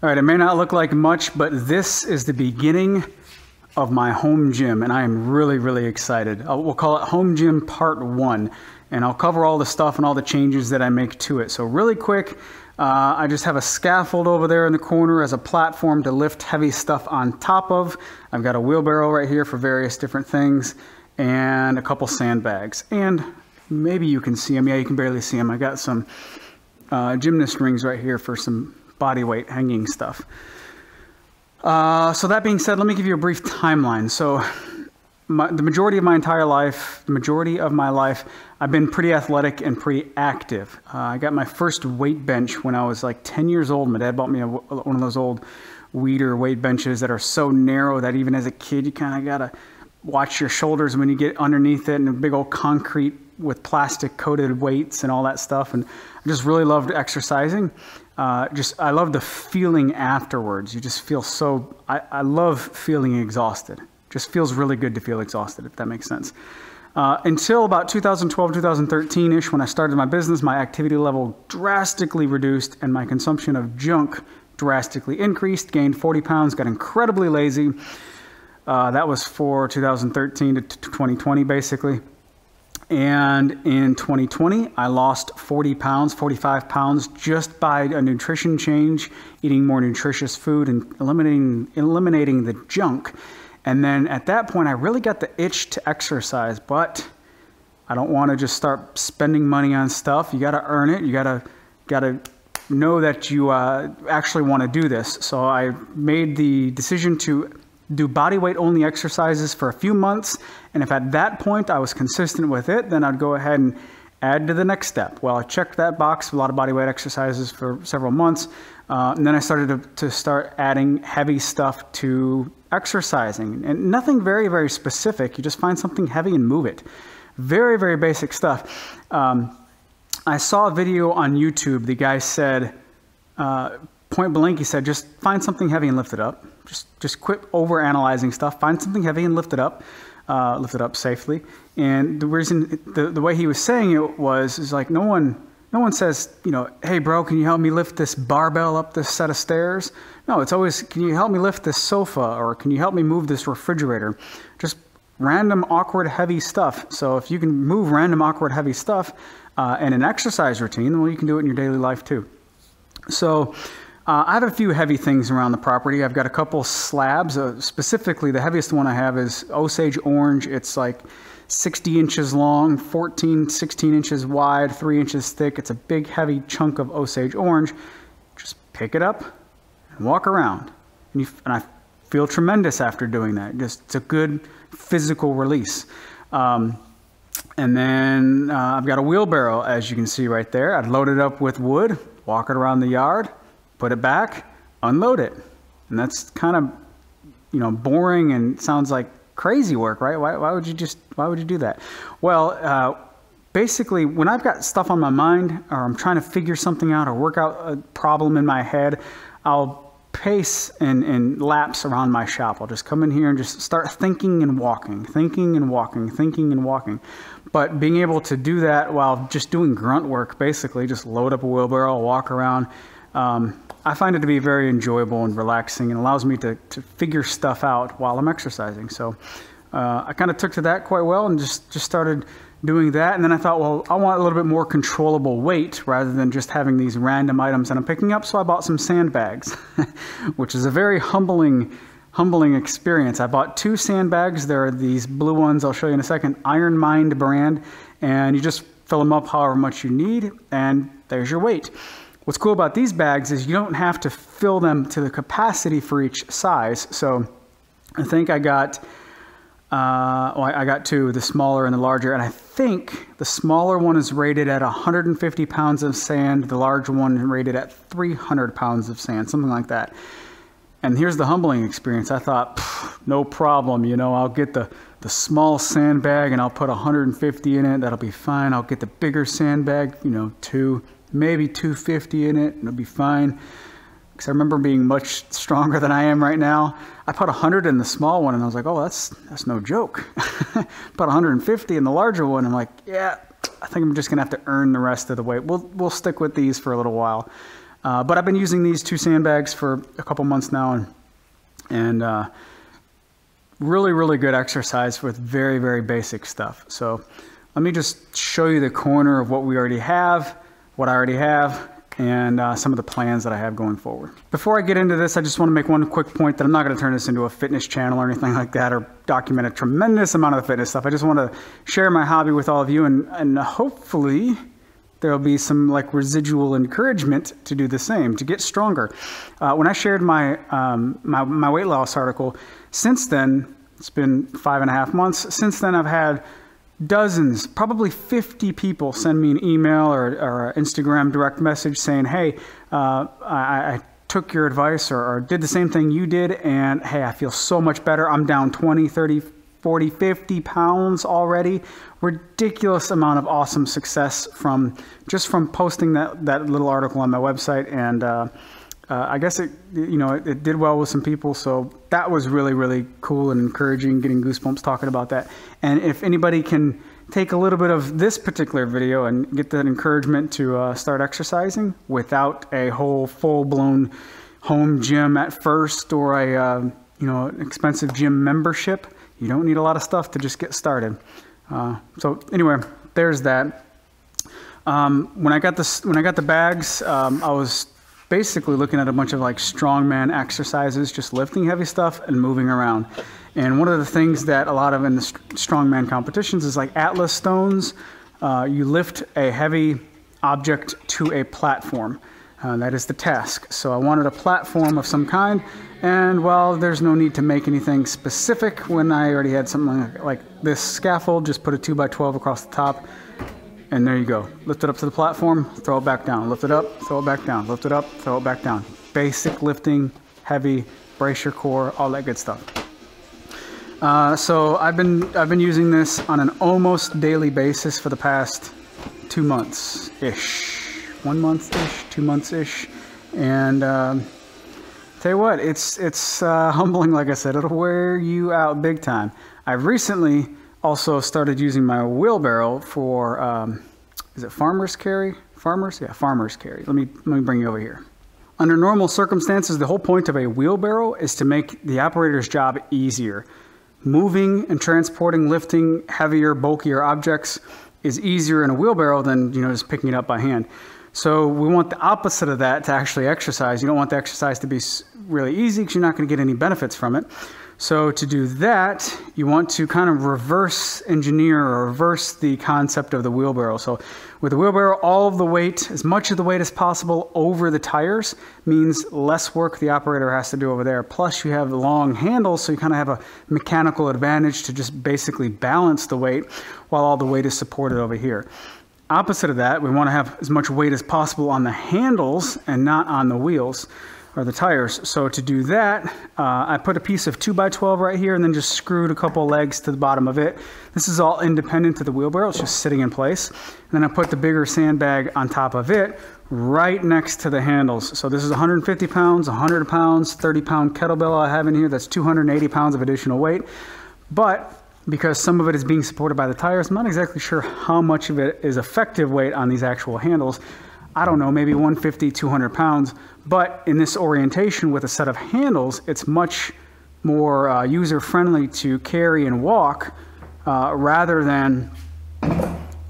All right, it may not look like much, but this is the beginning of my home gym, and I am really, really excited. Uh, we'll call it Home Gym Part 1, and I'll cover all the stuff and all the changes that I make to it. So really quick, uh, I just have a scaffold over there in the corner as a platform to lift heavy stuff on top of. I've got a wheelbarrow right here for various different things, and a couple sandbags. And maybe you can see them. Yeah, you can barely see them. I got some uh, gymnast rings right here for some body weight hanging stuff. Uh, so that being said, let me give you a brief timeline. So my, the majority of my entire life, the majority of my life, I've been pretty athletic and pretty active. Uh, I got my first weight bench when I was like 10 years old. My dad bought me a, one of those old Weider weight benches that are so narrow that even as a kid, you kind of got to watch your shoulders when you get underneath it and a big old concrete with plastic coated weights and all that stuff. And I just really loved exercising uh, just I love the feeling afterwards. You just feel so. I, I love feeling exhausted. Just feels really good to feel exhausted, if that makes sense. Uh, until about 2012, 2013 ish, when I started my business, my activity level drastically reduced and my consumption of junk drastically increased. Gained 40 pounds, got incredibly lazy. Uh, that was for 2013 to 2020, basically. And in 2020, I lost 40 pounds, 45 pounds just by a nutrition change, eating more nutritious food and eliminating, eliminating the junk. And then at that point, I really got the itch to exercise, but I don't want to just start spending money on stuff. You got to earn it. You got to, got to know that you uh, actually want to do this. So I made the decision to do body weight only exercises for a few months. And if at that point I was consistent with it, then I'd go ahead and add to the next step. Well, I checked that box, a lot of body weight exercises for several months. Uh, and then I started to, to, start adding heavy stuff to exercising. And nothing very, very specific. You just find something heavy and move it. Very, very basic stuff. Um, I saw a video on YouTube. The guy said, uh, point blank, he said, just find something heavy and lift it up. Just, just quit over analyzing stuff. Find something heavy and lift it up. Uh, lift it up safely. And the reason, the, the way he was saying it was, is like no one, no one says, you know, hey bro, can you help me lift this barbell up this set of stairs? No, it's always, can you help me lift this sofa or can you help me move this refrigerator? Just random, awkward, heavy stuff. So if you can move random, awkward, heavy stuff uh, in an exercise routine, well, you can do it in your daily life too. So uh, I have a few heavy things around the property. I've got a couple slabs. Uh, specifically, the heaviest one I have is Osage orange. It's like 60 inches long, 14, 16 inches wide, 3 inches thick. It's a big, heavy chunk of Osage orange. Just pick it up and walk around. And, you, and I feel tremendous after doing that. Just It's a good physical release. Um, and then uh, I've got a wheelbarrow, as you can see right there. I'd load it up with wood, walk it around the yard put it back, unload it. And that's kind of, you know, boring and sounds like crazy work, right? Why, why would you just, why would you do that? Well, uh, basically, when I've got stuff on my mind or I'm trying to figure something out or work out a problem in my head, I'll pace and, and laps around my shop. I'll just come in here and just start thinking and walking, thinking and walking, thinking and walking. But being able to do that while just doing grunt work, basically, just load up a wheelbarrow, walk around, um, I find it to be very enjoyable and relaxing and allows me to, to figure stuff out while I'm exercising. So uh, I kind of took to that quite well and just, just started doing that. And then I thought, well, I want a little bit more controllable weight rather than just having these random items that I'm picking up. So I bought some sandbags, which is a very humbling, humbling experience. I bought two sandbags. There are these blue ones I'll show you in a second, Iron Mind brand, and you just fill them up however much you need, and there's your weight. What's cool about these bags is you don't have to fill them to the capacity for each size. So I think I got, uh, well, I got two, the smaller and the larger, and I think the smaller one is rated at 150 pounds of sand, the large one rated at 300 pounds of sand, something like that. And here's the humbling experience. I thought, no problem, you know, I'll get the, the small sandbag and I'll put 150 in it. That'll be fine. I'll get the bigger sandbag, you know, two, maybe 250 in it, and it'll be fine. Because I remember being much stronger than I am right now. I put 100 in the small one, and I was like, oh, that's, that's no joke. put 150 in the larger one, I'm like, yeah, I think I'm just going to have to earn the rest of the weight. We'll, we'll stick with these for a little while. Uh, but I've been using these two sandbags for a couple months now, and and uh, really, really good exercise with very, very basic stuff. So let me just show you the corner of what we already have, what I already have, and uh, some of the plans that I have going forward. Before I get into this, I just want to make one quick point that I'm not going to turn this into a fitness channel or anything like that or document a tremendous amount of the fitness stuff. I just want to share my hobby with all of you and, and hopefully there'll be some like residual encouragement to do the same, to get stronger. Uh, when I shared my, um, my, my weight loss article, since then, it's been five and a half months. Since then, I've had dozens, probably 50 people send me an email or, or an Instagram direct message saying, hey, uh, I, I, took your advice or, or, did the same thing you did, and hey, I feel so much better. I'm down 20, 30, 40, 50 pounds already. Ridiculous amount of awesome success from just from posting that, that little article on my website. And uh, uh, I guess it, you know, it, it, did well with some people. So that was really, really cool and encouraging, getting goosebumps talking about that. And if anybody can take a little bit of this particular video and get that encouragement to uh, start exercising without a whole full-blown home gym at first or a, uh, you know, expensive gym membership, you don't need a lot of stuff to just get started. Uh, so anyway, there's that. Um, when I got this, when I got the bags, um, I was basically looking at a bunch of like strongman exercises, just lifting heavy stuff and moving around. And one of the things that a lot of in the strongman competitions is like Atlas stones. Uh, you lift a heavy object to a platform. Uh, that is the task. So I wanted a platform of some kind, and well, there's no need to make anything specific when I already had something like this scaffold, just put a 2x12 across the top, and there you go. Lift it up to the platform, throw it back down. Lift it up, throw it back down. Lift it up, throw it back down. Basic lifting, heavy, brace your core, all that good stuff. Uh, so I've been I've been using this on an almost daily basis for the past two months ish, one month ish, two months ish, and um, tell you what, it's it's uh, humbling. Like I said, it'll wear you out big time. I've recently also started using my wheelbarrow for, um, is it farmer's carry? Farmers? Yeah, farmer's carry. Let me, let me bring you over here. Under normal circumstances, the whole point of a wheelbarrow is to make the operator's job easier. Moving and transporting, lifting heavier, bulkier objects is easier in a wheelbarrow than you know just picking it up by hand. So we want the opposite of that to actually exercise. You don't want the exercise to be really easy because you're not going to get any benefits from it. So to do that, you want to kind of reverse engineer or reverse the concept of the wheelbarrow. So with the wheelbarrow, all of the weight, as much of the weight as possible over the tires means less work the operator has to do over there. Plus you have long handles, so you kind of have a mechanical advantage to just basically balance the weight while all the weight is supported over here. Opposite of that, we want to have as much weight as possible on the handles and not on the wheels the tires. So to do that, uh, I put a piece of 2x12 right here and then just screwed a couple legs to the bottom of it. This is all independent of the wheelbarrow, it's just sitting in place. And then I put the bigger sandbag on top of it right next to the handles. So this is 150 pounds, 100 pounds, 30 pound kettlebell I have in here. That's 280 pounds of additional weight. But because some of it is being supported by the tires, I'm not exactly sure how much of it is effective weight on these actual handles. I don't know, maybe 150, 200 pounds. But in this orientation with a set of handles, it's much more uh, user friendly to carry and walk uh, rather than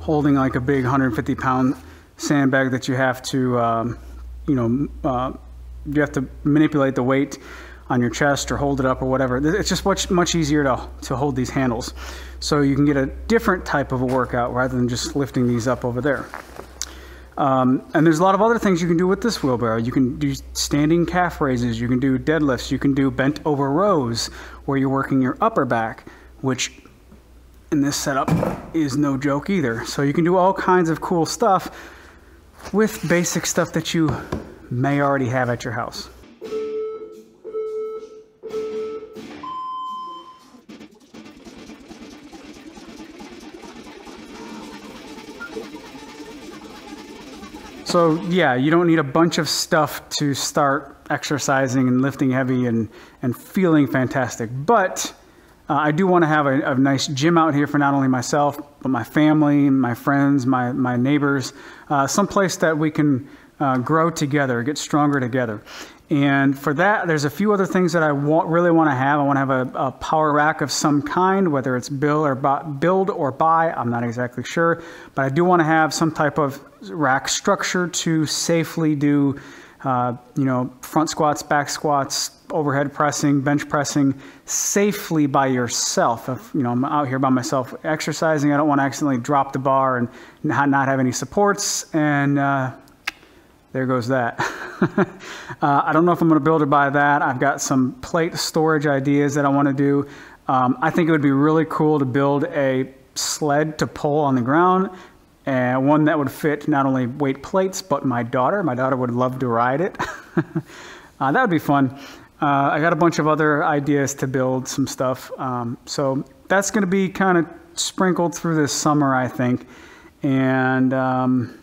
holding like a big 150 pound sandbag that you have to, um, you know, uh, you have to manipulate the weight on your chest or hold it up or whatever. It's just much, much easier to, to hold these handles. So you can get a different type of a workout rather than just lifting these up over there. Um, and there's a lot of other things you can do with this wheelbarrow. You can do standing calf raises, you can do deadlifts, you can do bent over rows where you're working your upper back, which in this setup is no joke either. So you can do all kinds of cool stuff with basic stuff that you may already have at your house. So yeah, you don't need a bunch of stuff to start exercising and lifting heavy and, and feeling fantastic. But uh, I do want to have a, a, nice gym out here for not only myself, but my family, my friends, my, my neighbors, uh, someplace that we can uh, grow together, get stronger together. And for that, there's a few other things that I want, really want to have. I want to have a, a, power rack of some kind, whether it's build or buy, build or buy. I'm not exactly sure, but I do want to have some type of rack structure to safely do, uh, you know, front squats, back squats, overhead pressing, bench pressing safely by yourself. If you know I'm out here by myself exercising, I don't want to accidentally drop the bar and not, not have any supports and. Uh, there goes that. uh, I don't know if I'm going to build or buy that. I've got some plate storage ideas that I want to do. Um, I think it would be really cool to build a sled to pull on the ground, and one that would fit not only weight plates, but my daughter. My daughter would love to ride it. uh, that would be fun. Uh, I got a bunch of other ideas to build some stuff. Um, so that's going to be kind of sprinkled through this summer, I think. And um,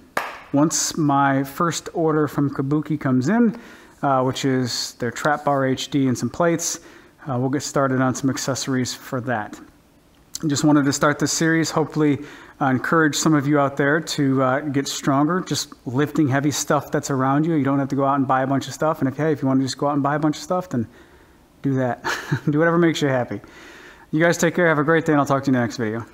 once my first order from Kabuki comes in, uh, which is their trap bar HD and some plates, uh, we'll get started on some accessories for that. Just wanted to start this series, hopefully uh, encourage some of you out there to uh, get stronger, just lifting heavy stuff that's around you. You don't have to go out and buy a bunch of stuff. And if, hey, if you want to just go out and buy a bunch of stuff, then do that. do whatever makes you happy. You guys take care. Have a great day, and I'll talk to you in the next video.